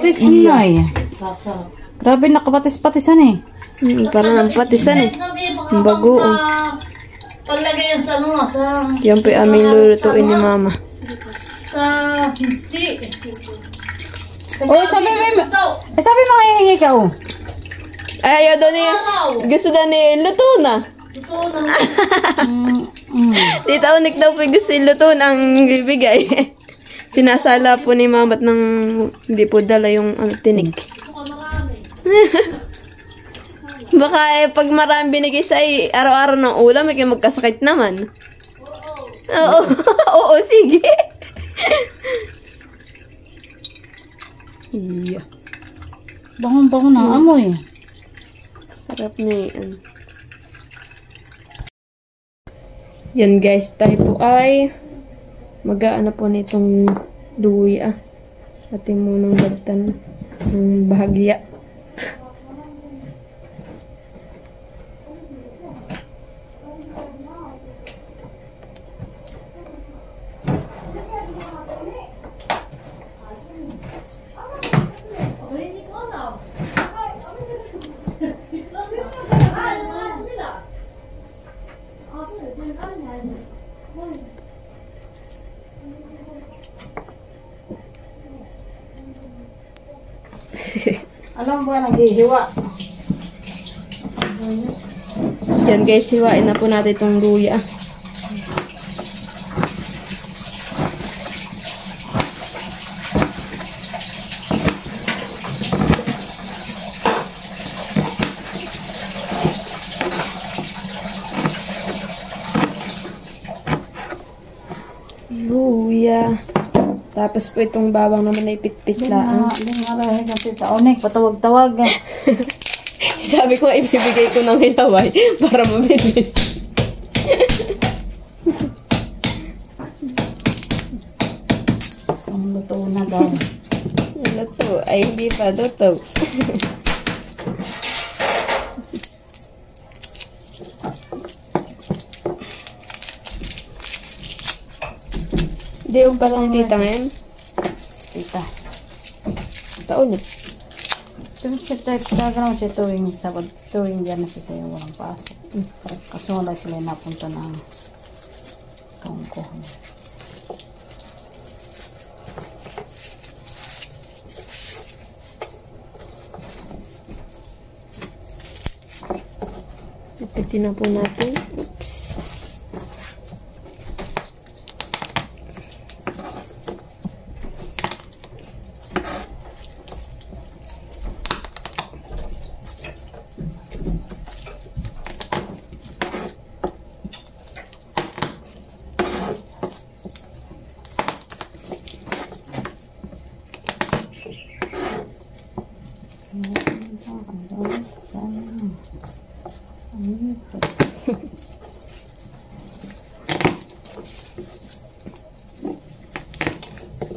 Patis-patis na eh. Grabe nakapatis-patisan eh. Hmm, parang ang patisan eh. Ang bagoong. Paglagay yan sa ano nga, sa... Yan po aming lulutuin ni mama. Sa... Hindi. Oh, sabi mo, Ito. eh, sabi mo hihingi ka oh. Ay, ayaw daw niya. Gusto daw niya luto na. Ito na. Mm, mm. Tita Unik daw po gusto yung luto ng bibigay. Sinasala po ni mama at nang hindi po dala yung ano, tinik. Baka eh, pag marami binigay sa ay, araw-araw ng ulam, may kayo magkasakit naman. Oo. Oo, sige. Iya. Bangon-bango na amoy. Sarap na yan. Yan guys, tayo po ay mag-aano po nitong luya. Ating munang baltan ng bahagya. Alam ba naghihiwa? Yan guys, hiwain na po natin itong luya. Luya. Tapos po itong bawang naman ay pitpit lang. Ah, ling aray kasi taonek patawag-tawag. Sabi ko, ibibigay ko ng hitaway para mabilis. Ang luto na daw. Luto. Ay, hindi pa luto. Hindi yung palang tita ngayon. Tita. Taon eh. Siya talaga naman siya tuwing sabad, tuwing dyan na siya sa'yo walang pasok. Kaso wala sila napunta ng na po natin. Oops.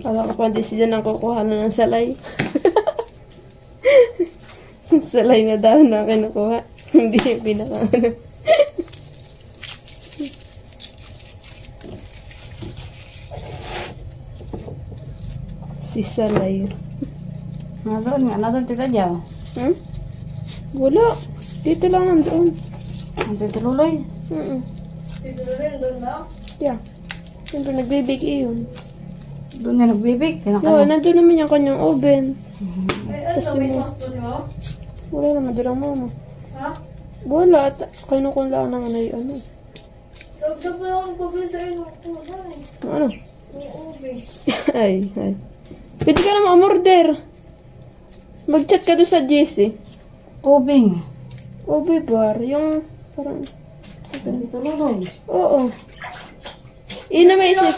Kala ko pa di nang kukuha na ng salay. salay na daw na kinukuha. Hindi yung pinaka si salay. Nandun nga, nandun tita Jaw. Hmm? Wala. Dito lang nandoon. Ang tita Luloy. Mm Dito rin, doon na. Yeah. Siyempre nagbibigay yun. Doon nga nagbibig. Oo, Kinakala. nandun naman yung kanyang oven. Ay, ano, Kasi may mo-? Wala naman doon ang mama. Ha? Wala. Ta- Kinukun lang ng ano yung ano. Dagdag mo lang ang pabili sa eh. Ano? Yung ube. ay, ay. Pwede ka naman umorder. Mag-chat ka doon sa GC. Ubing. Obe bar. Yung parang... Tita Luloy. Oo. Yun na may isip.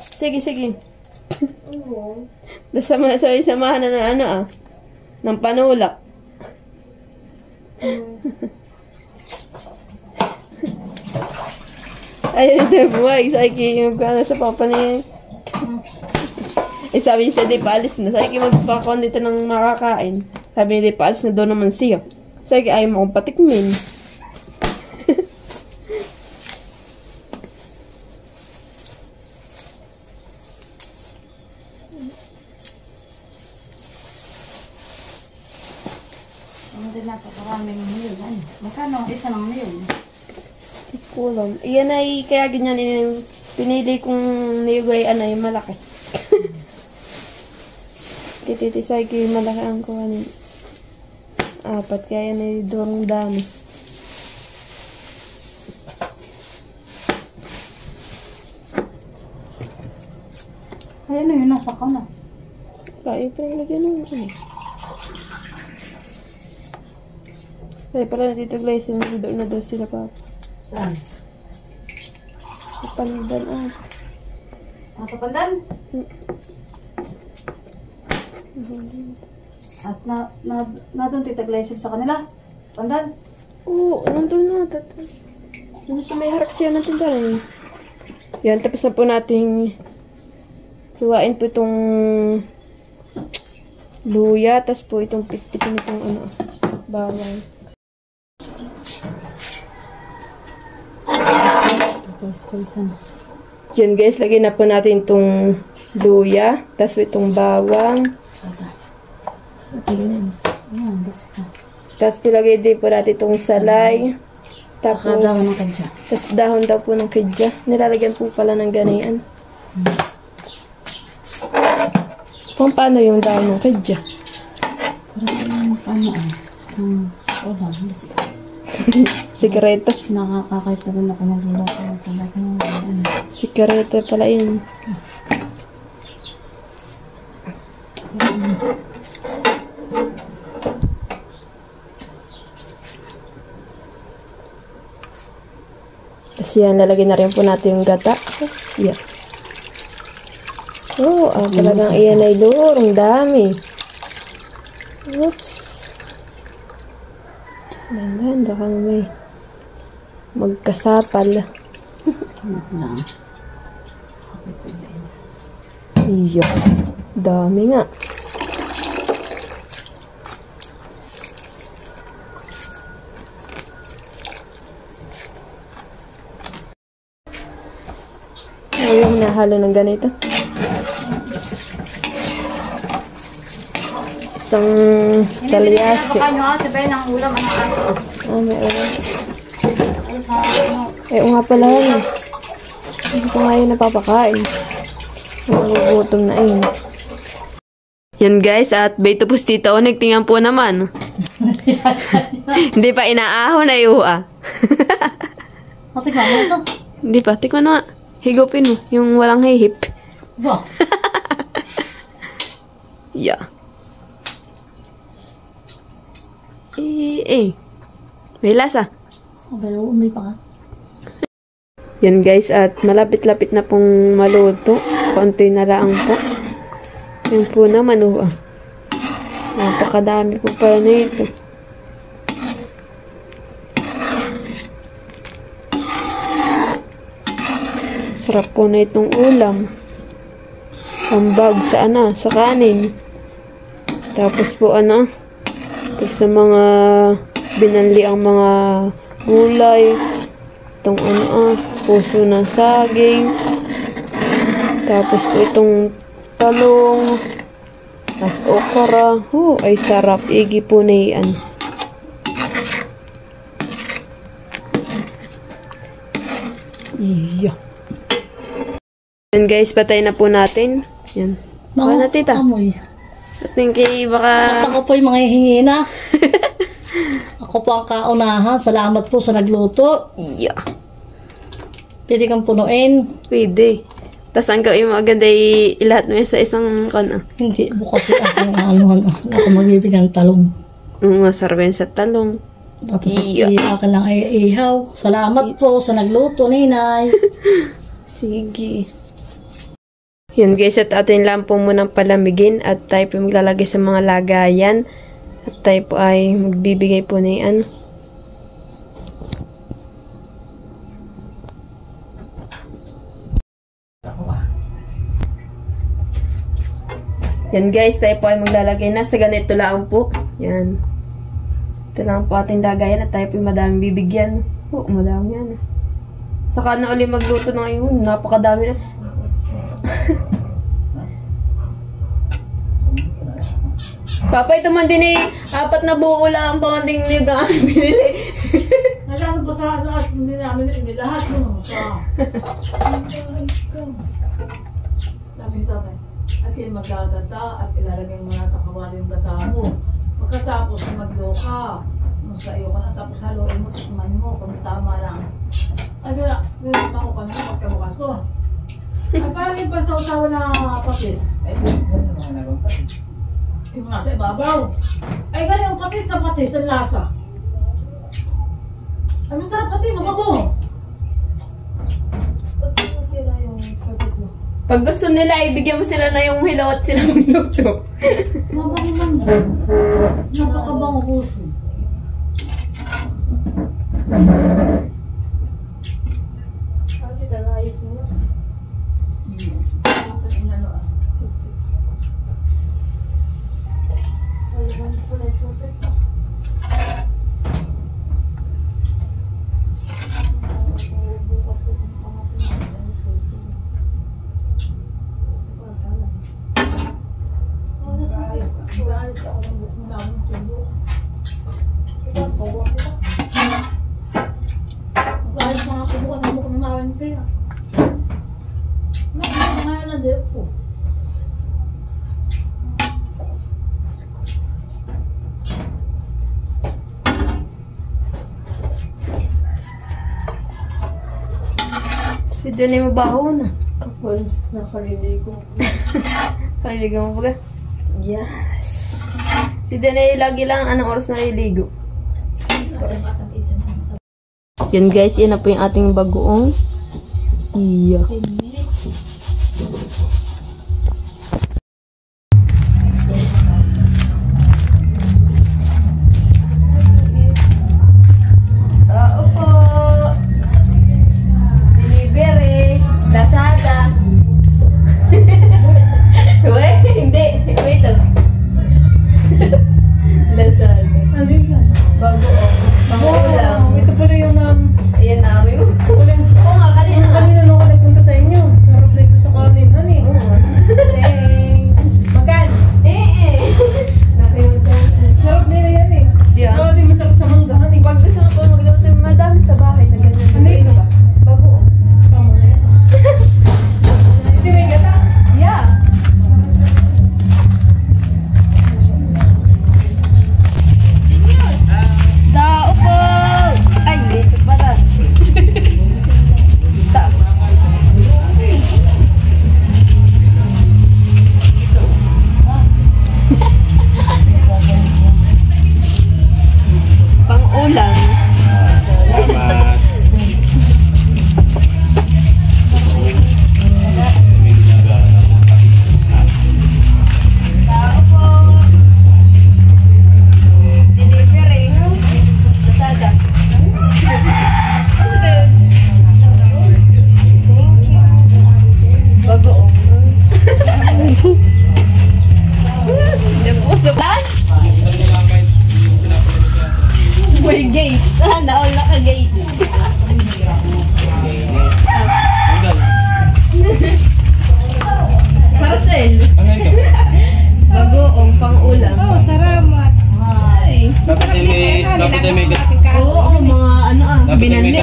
Sige, sige. Oo. Nasama sa samahan na ng ano ah. Ng panulak. Ayun na buhay. Saiki yung gana sa papa niya. eh sabi niya, di paalis na. Saiki magpakon dito ng makakain. Sabi niya, di paalis na doon naman siya. Saiki, ayaw mo akong patikmin. Ano din napakaraming niyog. Ano? Magkano ang isa ng niyog? Kulam. Iyan ay, kaya ganyan, yung pinili kong niyugay, ano, yung malaki. Kititisay ko yung malaki ang kuhanin. Apat, kaya yan ay doon dami. Ay, ano yun? Nasa ka na. Kaya pa yung lagyan ng ano. Kaya pala natitaglay sila doon na daw sila pa. Saan? Pandan ah. Nasa pandan? At na, na, na doon titaglicense sa kanila? Pandan? Oo, nandun na. Tatay. Nandun sa may harap siya natin dala Yan, tapos na po nating luwain po itong luya, tapos po itong pitpitin itong ano, bawang. Tapos kaysan. Yan guys, lagyan na po natin itong luya, tapos itong bawang, tapos pilagay din po natin itong salay, tapos, daw ng kadya. tapos dahon daw po ng kidya. Nilalagyan po pala ng ganayan. Kung paano yung dahon ng kidya? Para sa yung ano ah. Hmm. Ulam. Basta. Sikreto. Nakakakait na rin ako ng ano. Sikreto pala yun. Tapos yan, lalagyan na rin po natin yung gata. Yeah. Oh, ah, talagang iyan ay lure. Ang dami. Oops. Dahan, baka may magkasapal. Iyo. Dami nga. Ayun, nahalo ng ganito. Isang kalyasi. Baka nyo kasi ba ng ulam ang aso. Ah, may ulam. Ano. Eh, nga pala yun. Hindi ko nga yun napapakain. Nagugutom na yun. Yan guys, at Beto Pustita o nagtingnan po naman. Hindi pa inaahon na ah. Matikman mo ito. Hindi pa, tikman na nga. Higupin mo, yung walang hihip. Ba? Yeah. Eh, eh. May lasa. Pero umay pa ka. Yan guys, at malapit-lapit na pong maluto. Konti na lang po. Yan po naman, oh. Napakadami po pala na ito. Sarap po na itong ulam. Pambag sa ano, sa kanin. Tapos po ano, pag sa mga binanli ang mga gulay, itong ano ah, puso ng saging, tapos po itong talong, tapos okra, oh, ay sarap, igi po na yan. Iya. Yan guys, patay na po natin. Yan. Baka na tita. Amoy. Kay baka... At ako po yung mga hingina. ako po ang kaunahan. Salamat po sa nagluto. Iya. Pwede kang punuin. Pwede. Tapos ang gawin mo agad ay ilahat mo sa isang kan ah. Hindi, bukas yung aking anuhan. ah. Ako magbibigyan ng talong. Ang masarap yan sa talong. Tapos yeah. akin lang ay ihaw. Salamat po sa nagluto, ninay. Sige. Yan guys, at atin lang po munang palamigin at tayo po maglalagay sa mga lagayan. At tayo po ay magbibigay po ni ano. Yan guys, tayo po ay maglalagay na sa ganito lang po. Yan. Ito lang po ating lagayan at tayo po ay madaming bibigyan. Oo, madami yan. Saka na ulit magluto na ngayon. Napakadami na. Papa, ito man din eh, apat na buo lang ang pangating niyog ang aming binili. Nalaman pa sa lahat, hindi namin hindi lahat mo. Sa... Sabi ni tatay, at yung magagata at ilalagay mo na sa kawali yung gata mo. Pagkatapos magloka, mo sa iyo ka na, tapos haluin mo, tikman mo, kung tama lang. Ay, kaya, nilita ko kanina, magkabukas ko. Ay, parang yung pasaw-sawa na patis. Ay, yung nasa ibabaw. Ay, galing yung patis na patis, ang lasa. Ay, masarap pati, mabago. Pag gusto nila, ibigyan mo sila na yung hilaw at sila magluto. Mabango man din. Napakabango puso. Guys, mga kubukan mo kung namin kaya. Ngayon na din po. Si Danny mabaho na. Kapal, nakaliligo. Paliligo mo ba? Yes. Si Danny lagi lang anong oras na naliligo. Yan guys, yan na po yung ating bagoong. Iya. Tao ay may, Oo, oh, mga ano ah. dapat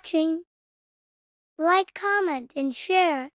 watching. Like, comment, and share.